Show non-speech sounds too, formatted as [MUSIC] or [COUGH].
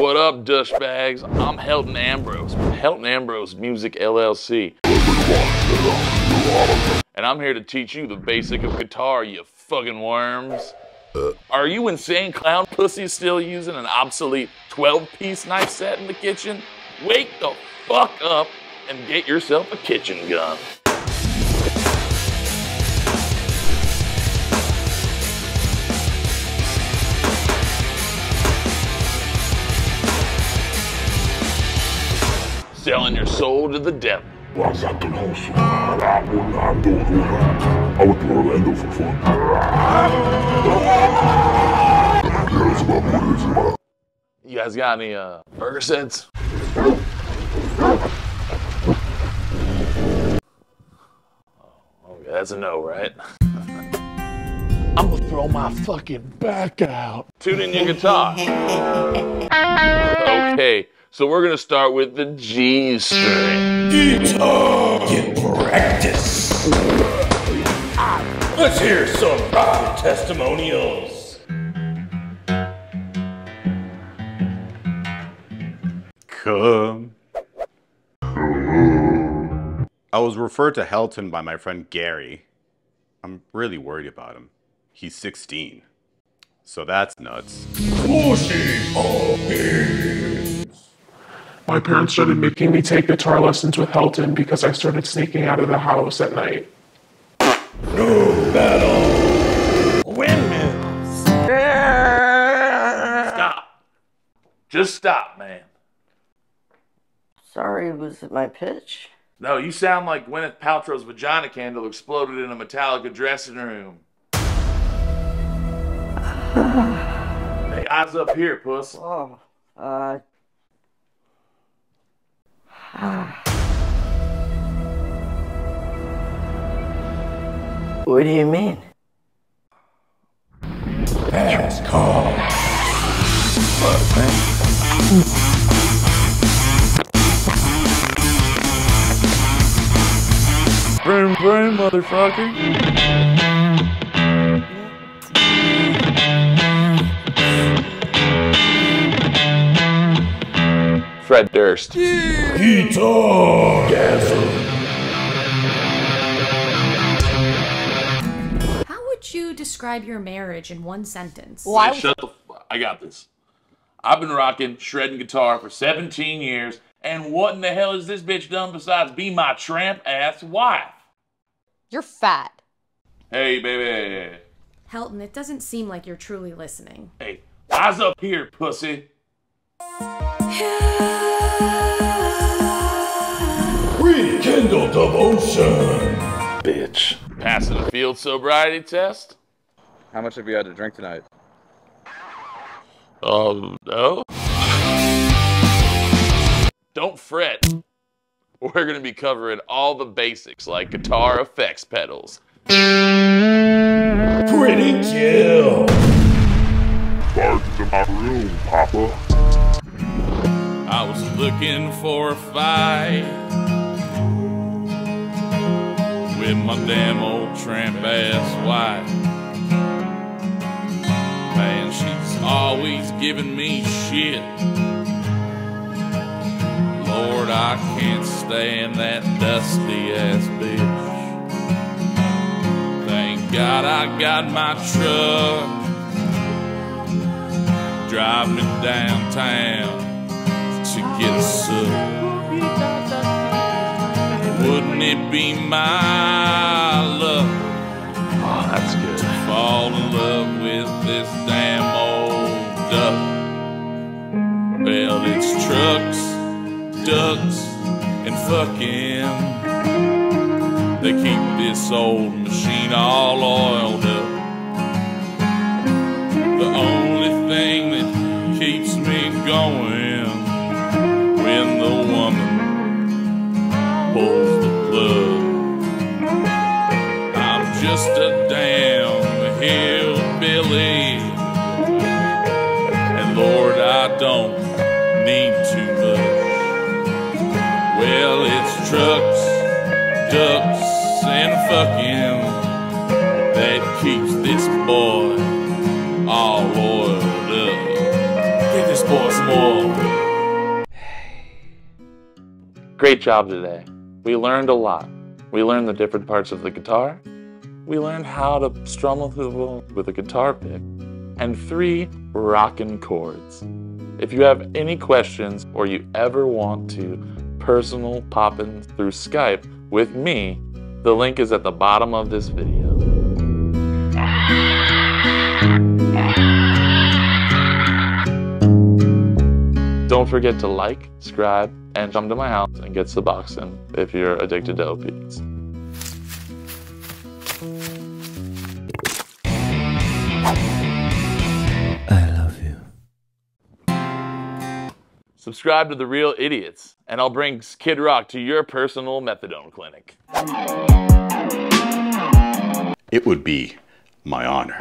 What up, douchebags? I'm Helton Ambrose Helton Ambrose Music LLC. And I'm here to teach you the basic of guitar, you fucking worms. Are you insane clown pussies still using an obsolete 12 piece knife set in the kitchen? Wake the fuck up and get yourself a kitchen gun. selling your soul to the devil. I went to Orlando for fun. You guys got any uh, burger sets? Okay, oh, that's a no, right? [LAUGHS] I'm gonna throw my fucking back out. Tune in your guitar. [LAUGHS] okay so we're gonna start with the G string. Get practice. Let's hear some rocket testimonials. Come. I was referred to Helton by my friend Gary. I'm really worried about him. He's 16. So that's nuts. Pushing opinions. My parents started making me take guitar lessons with Helton because I started sneaking out of the house at night. No battle. Windmills. Stop. Just stop, man. Sorry, was it my pitch? No, you sound like Gwyneth Paltrow's vagina candle exploded in a Metallica dressing room. [SIGHS] hey, eyes up here, puss. Oh, uh. Ah. what do you mean? Pass call. Vroom, vroom, motherfucker. Fred Durst. Guitar. How would you describe your marriage in one sentence? Hey, shut the f- I got this. I've been rocking shredding guitar for 17 years, and what in the hell has this bitch done besides be my tramp ass wife? You're fat. Hey, baby. Helton, it doesn't seem like you're truly listening. Hey, eyes up here, pussy. Rekindle devotion. Bitch. Passing the field sobriety test? How much have you had to drink tonight? Oh, no. Don't fret. We're going to be covering all the basics like guitar effects pedals. Pretty chill. Back to my room, Papa I was looking for a fight with my damn old tramp ass wife. Man, she's always giving me shit. Lord, I can't stand that dusty ass bitch. Thank God I got my truck. Drive me downtown to get sub. Wouldn't it be my luck Oh, that's good. to fall in love with this damn old duck? Well, it's trucks, ducks, and fucking. They keep this old machine all oiled up. The only thing that keeps me going I don't need too much. Well, it's trucks, ducks, and fucking that keeps this boy all oiled up. Get this for some more. Great job today. We learned a lot. We learned the different parts of the guitar. We learned how to strum with a guitar pick. And three rockin' chords. If you have any questions or you ever want to personal poppin' through Skype with me, the link is at the bottom of this video. Don't forget to like, subscribe, and come to my house and get Suboxone if you're addicted to opiates. Subscribe to The Reel Idiots, and I'll bring Kid Rock to your personal methadone clinic. It would be my honor.